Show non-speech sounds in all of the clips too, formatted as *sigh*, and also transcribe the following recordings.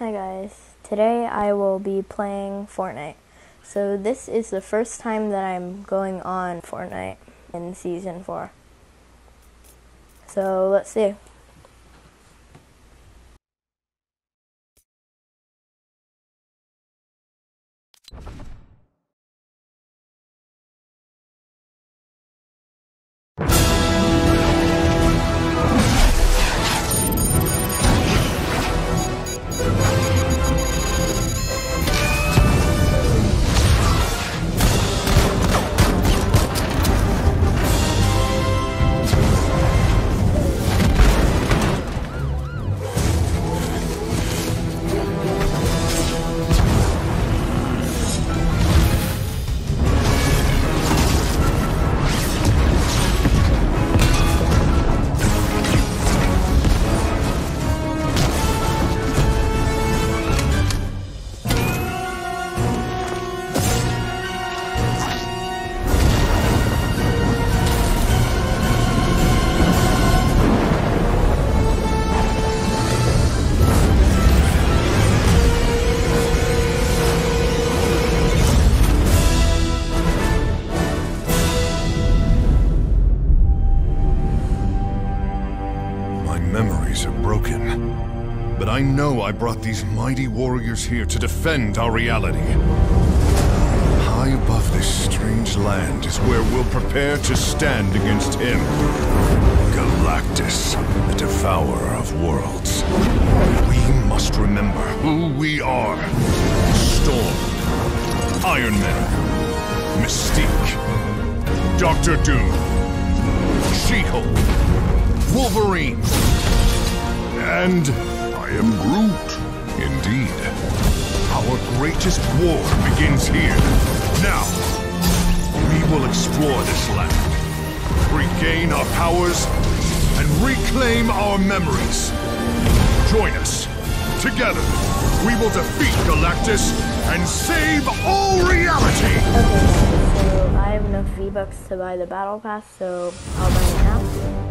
Hi guys, today I will be playing Fortnite. So this is the first time that I'm going on Fortnite in Season 4. So let's see. Know I brought these mighty warriors here to defend our reality. High above this strange land is where we'll prepare to stand against him. Galactus, the devourer of worlds. We must remember who we are. Storm, Iron Man, Mystique, Doctor Doom, She-Hulk, Wolverine. And am Groot. Indeed. Our greatest war begins here. Now, we will explore this land, regain our powers, and reclaim our memories. Join us. Together, we will defeat Galactus and save all reality! Okay, so I have enough V-Bucks to buy the Battle Pass, so I'll buy it now.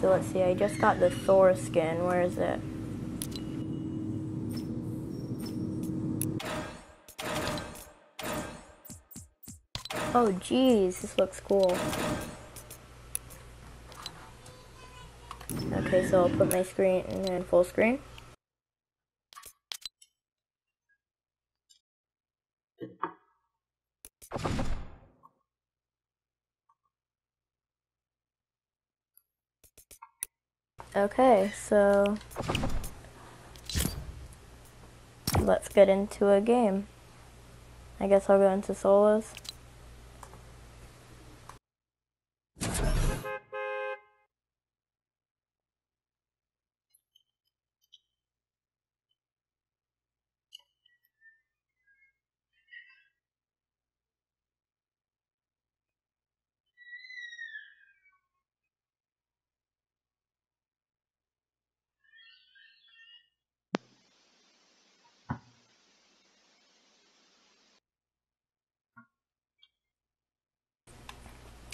So let's see. I just got the Thor skin. Where is it? Oh, geez, this looks cool. Okay, so I'll put my screen in full screen. Okay, so let's get into a game. I guess I'll go into solos.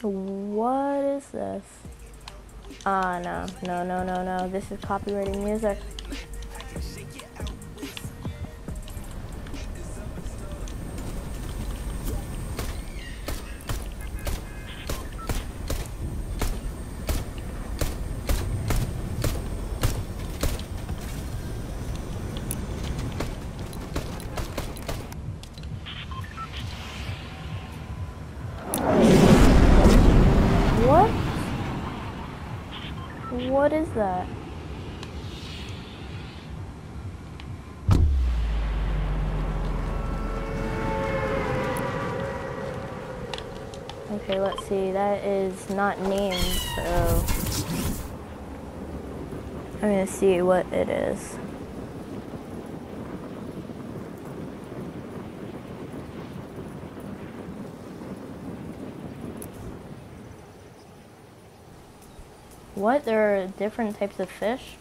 What is this? Ah, no, no, no, no, no. This is copyrighted music. Not named, so I'm gonna see what it is. What? There are different types of fish?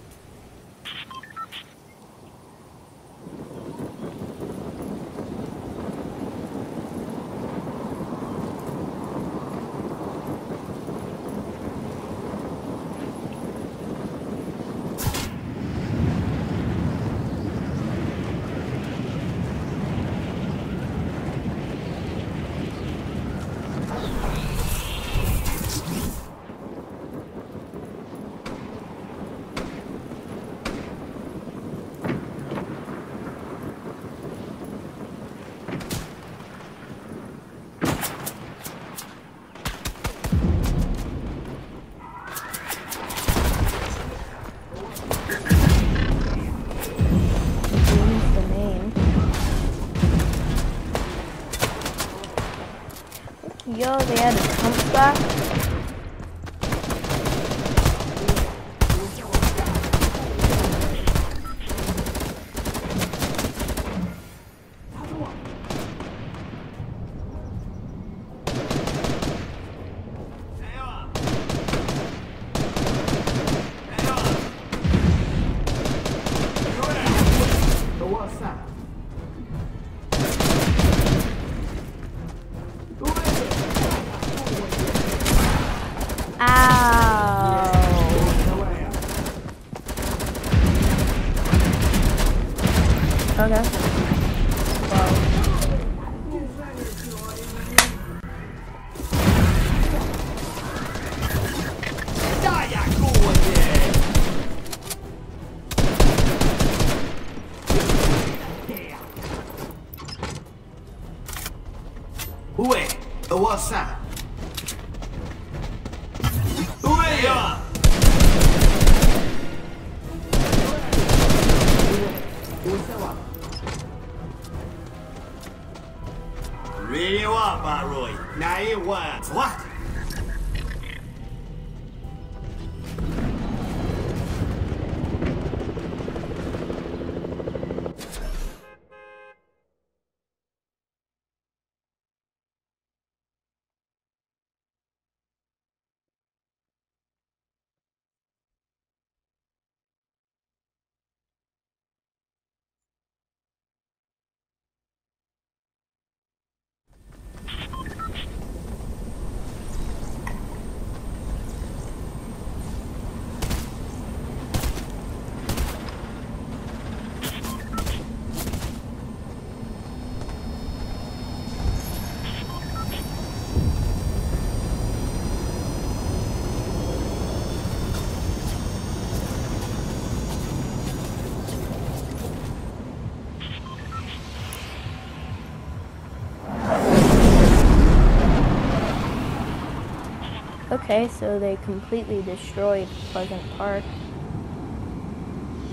Okay, so they completely destroyed Pleasant Park.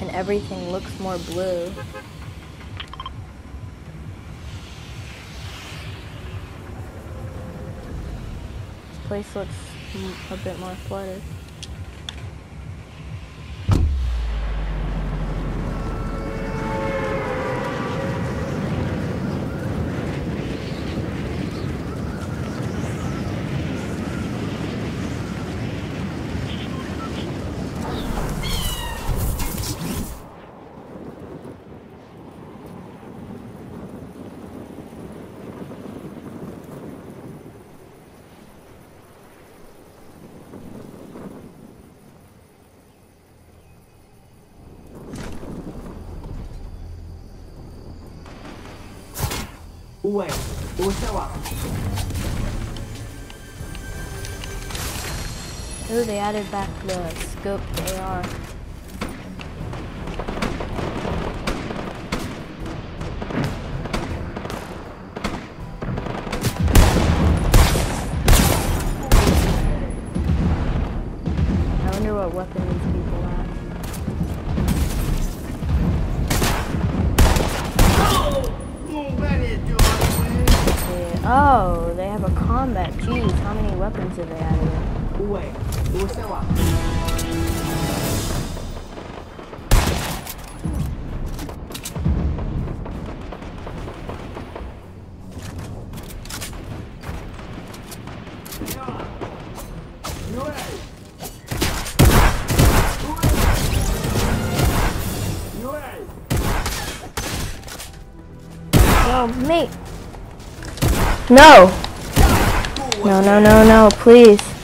And everything looks more blue. This place looks a bit more flooded. Ué, Ooh, they added back the scope AR. No. No. No, no, no, no, please.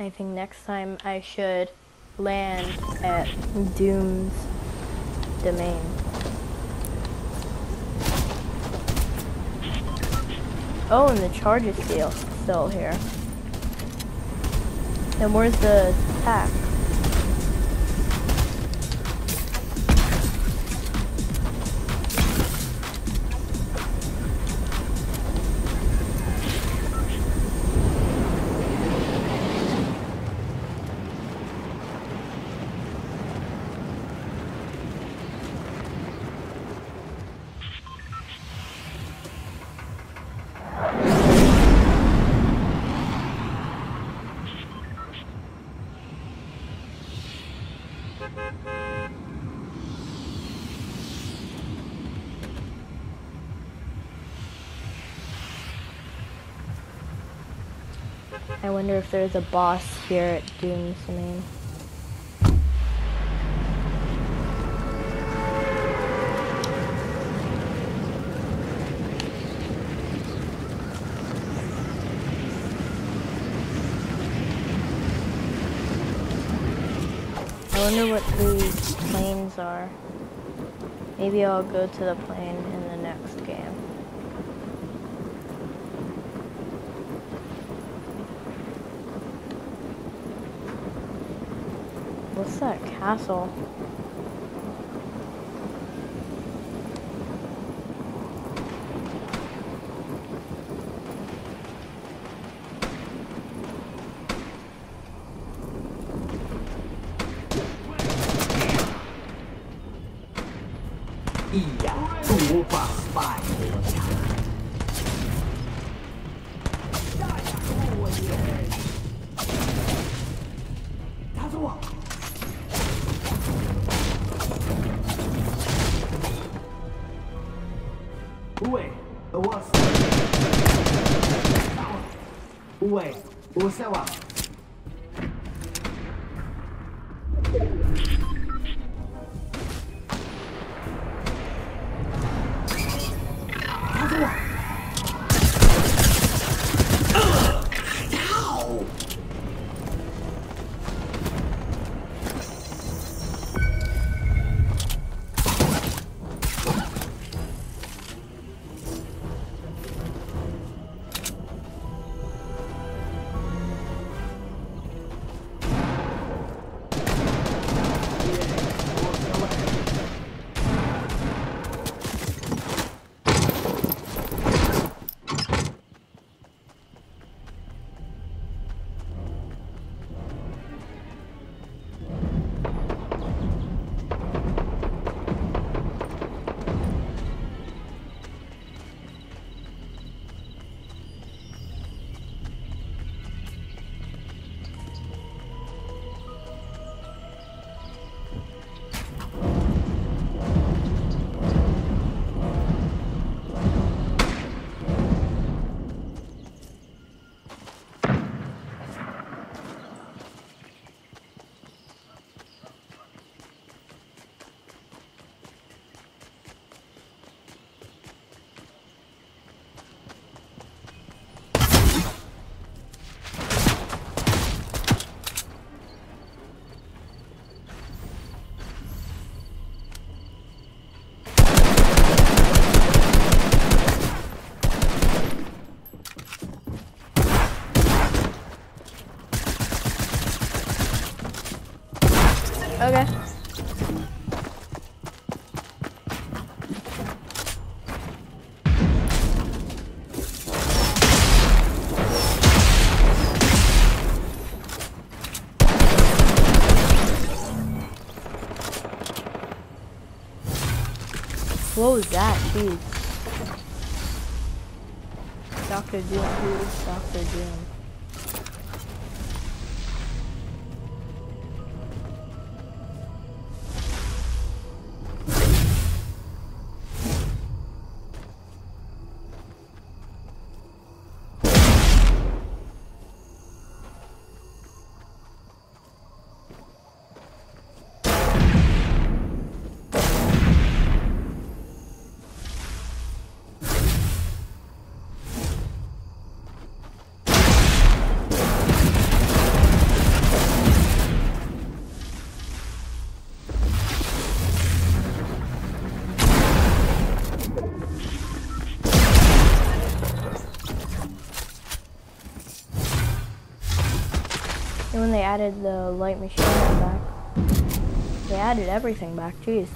I think next time I should land at Doom's domain. Oh, and the charge is still, still here. And where's the attack? If there's a boss here at Doom's Domain. I wonder what these planes are. Maybe I'll go to the plane in the next game. What's that castle? Added the light machine back, they added everything back. Jeez.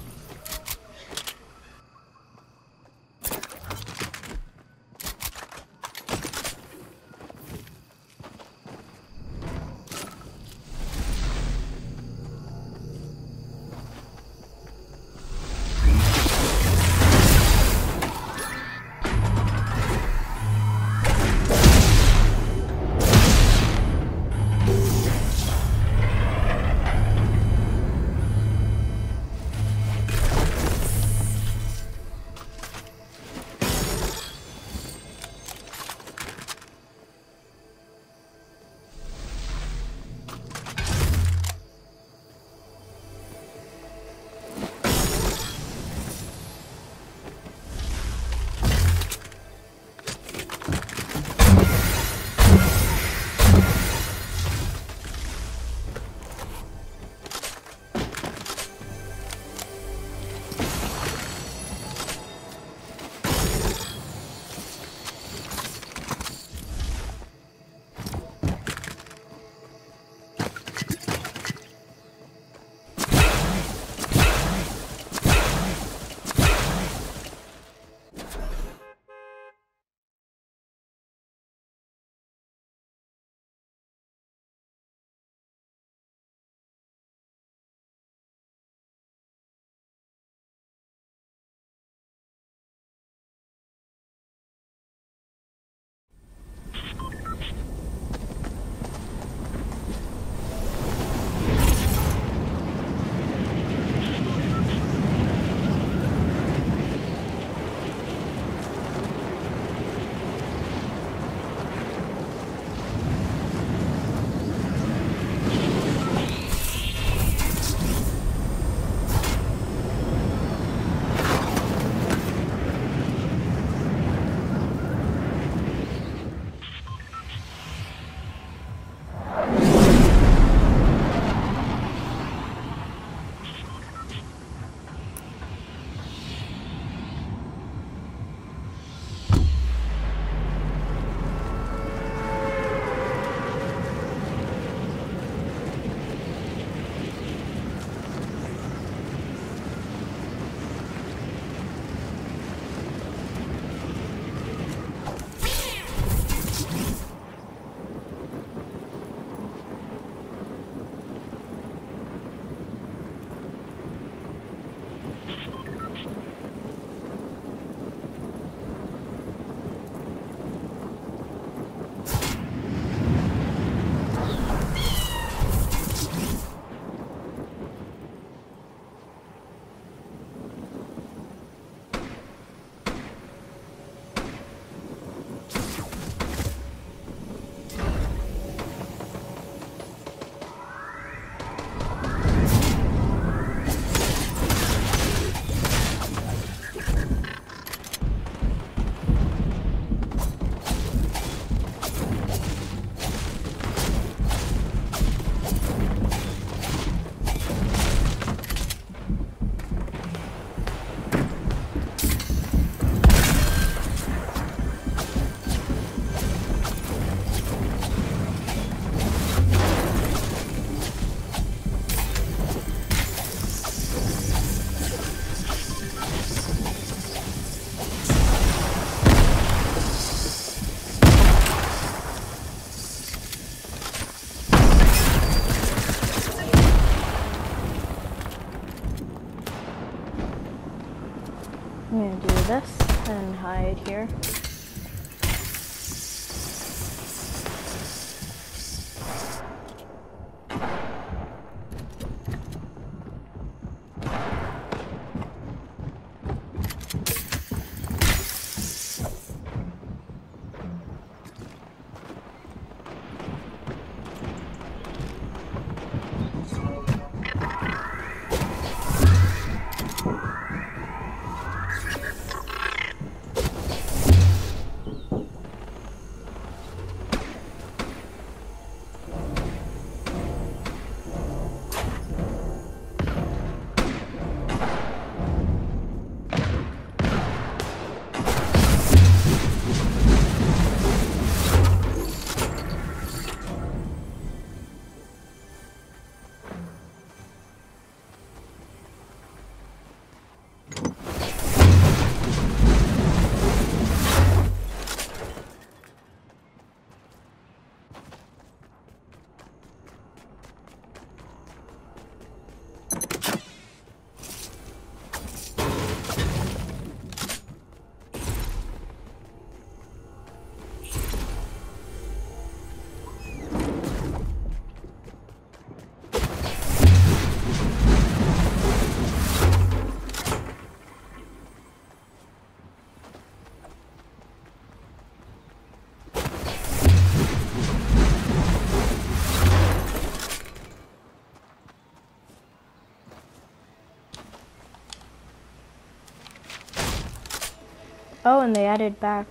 Oh, and they added back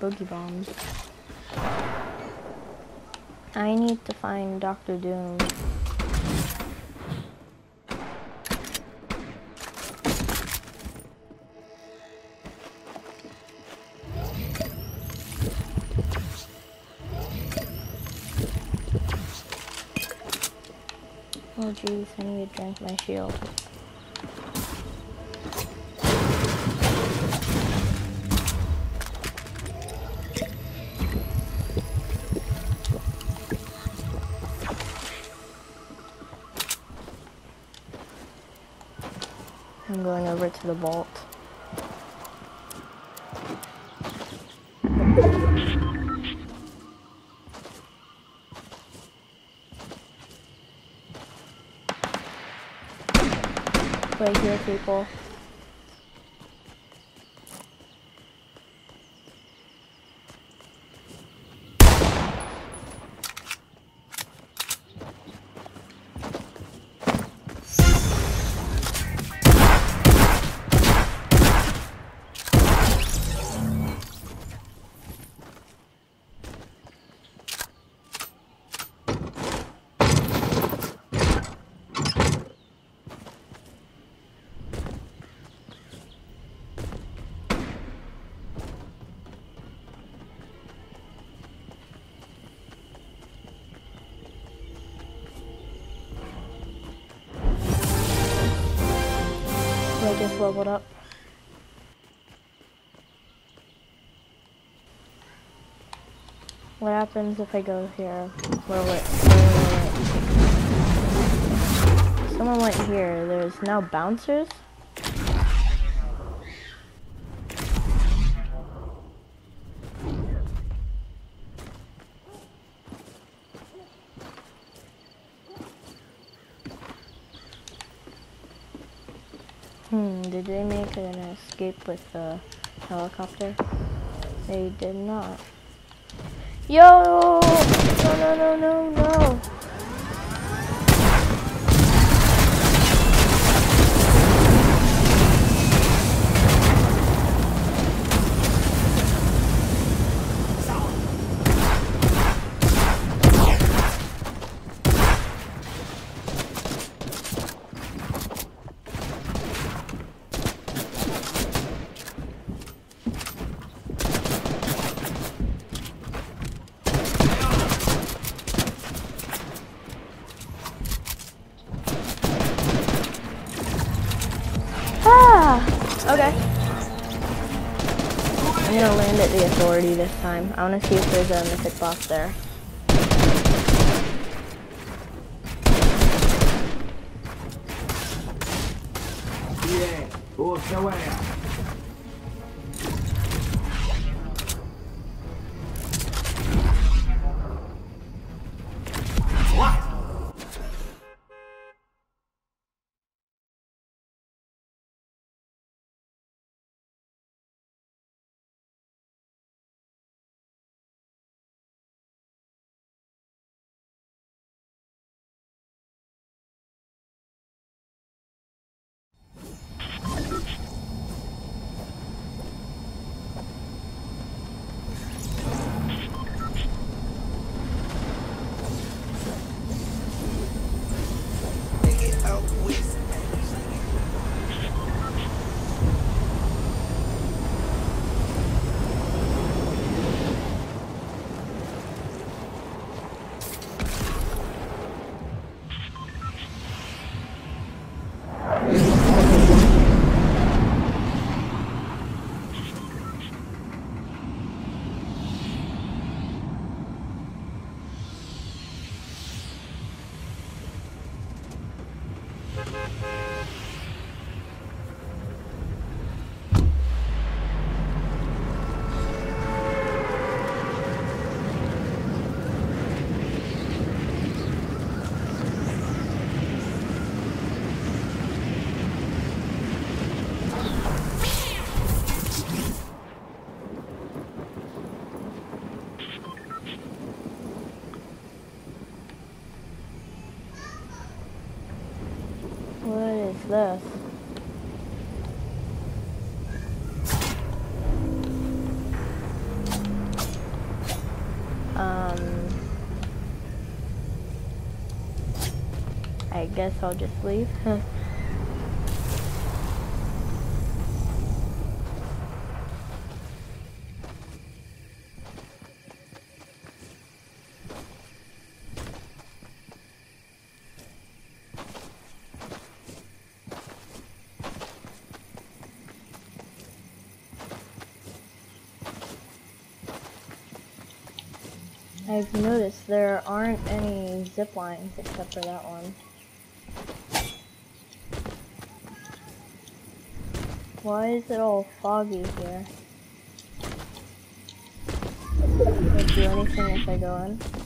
boogie bombs. I need to find Doctor Doom. Oh jeez, I need to drink my shield. To the vault. Right here, people. Just leveled up. What happens if I go here? Wait, wait, wait. Someone went here. There's now bouncers? Hmm, did they make an escape with the helicopter? They did not. Yo! No, no, no, no, no! The authority this time. I wanna see if there's um, a mythic boss there. this? Um, I guess I'll just leave. *laughs* zip lines except for that one. Why is it all foggy here? Would it do anything if I go in?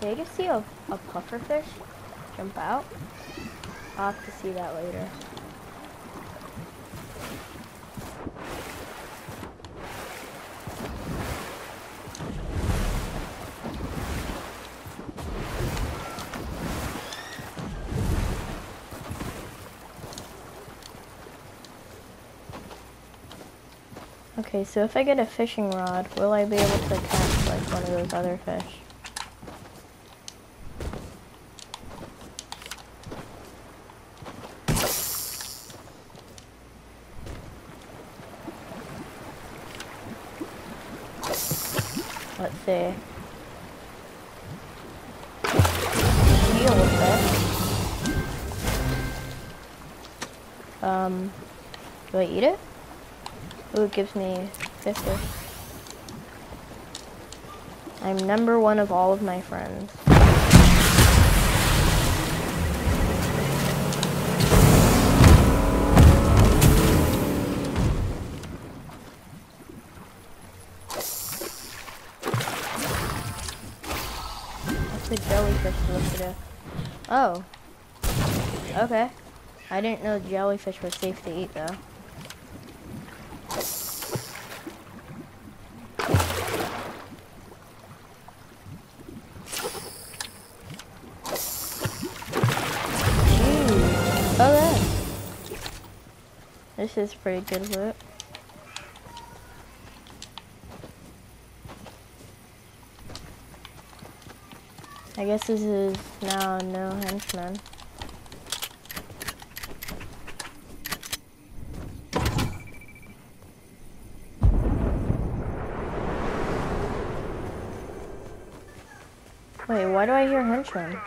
Did I just see a, a pufferfish jump out? I'll have to see that later. Okay, so if I get a fishing rod, will I be able to catch like one of those other fish? Gives me 50. I'm number one of all of my friends. The jellyfish to do? Oh. Okay. I didn't know jellyfish were safe to eat though. This is pretty good loot. I guess this is now no henchman. Wait, why do I hear henchmen?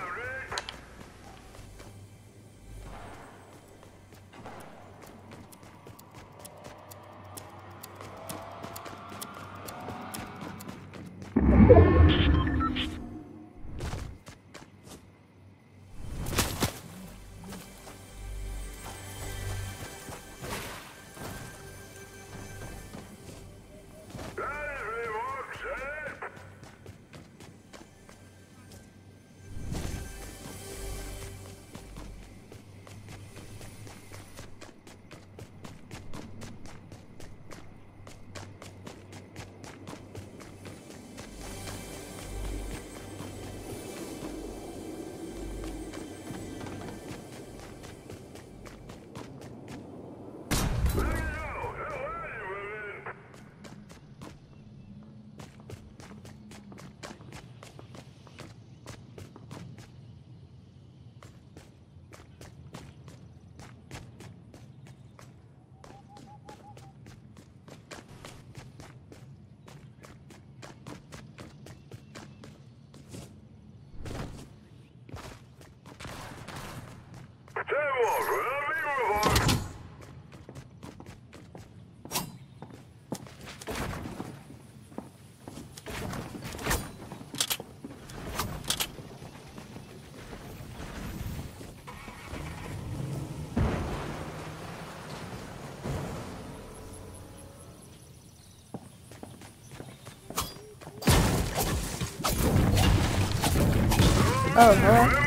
Oh, hello.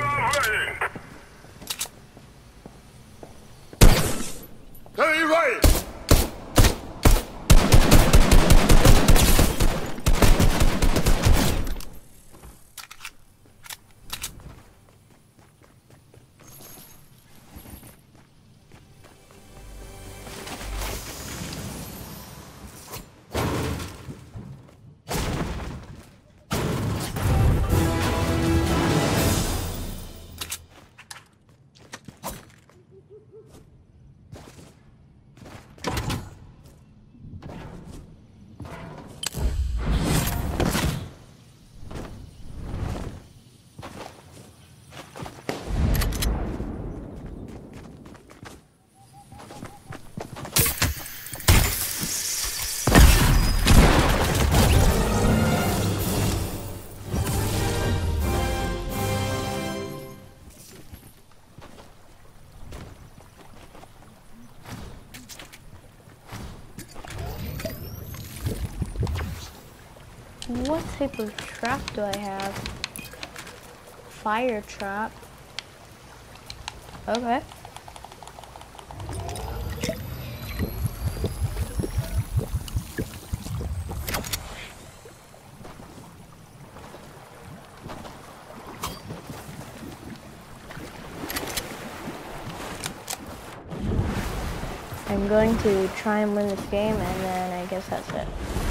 Type of trap do I have? Fire trap. Okay. I'm going to try and win this game and then I guess that's it.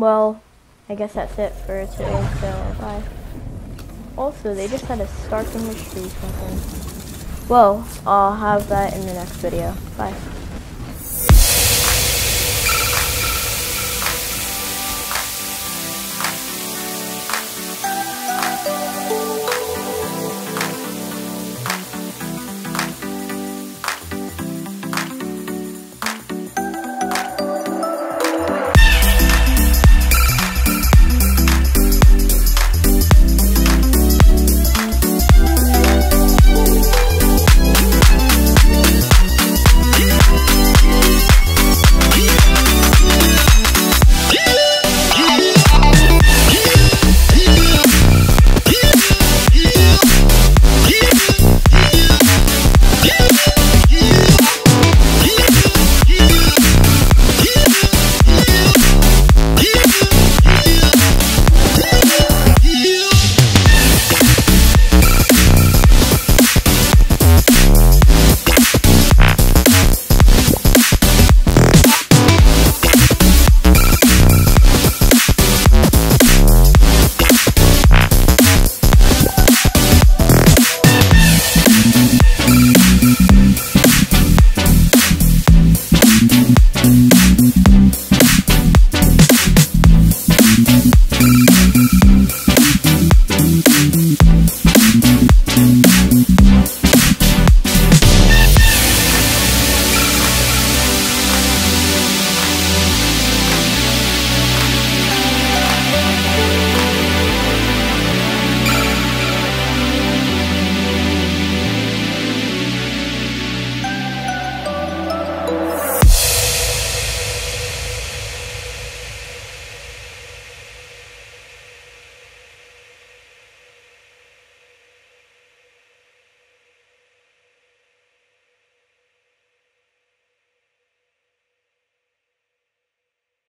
Well, I guess that's it for today, so bye. Also, they just had a Stark Industries something. Well, I'll have that in the next video. Bye.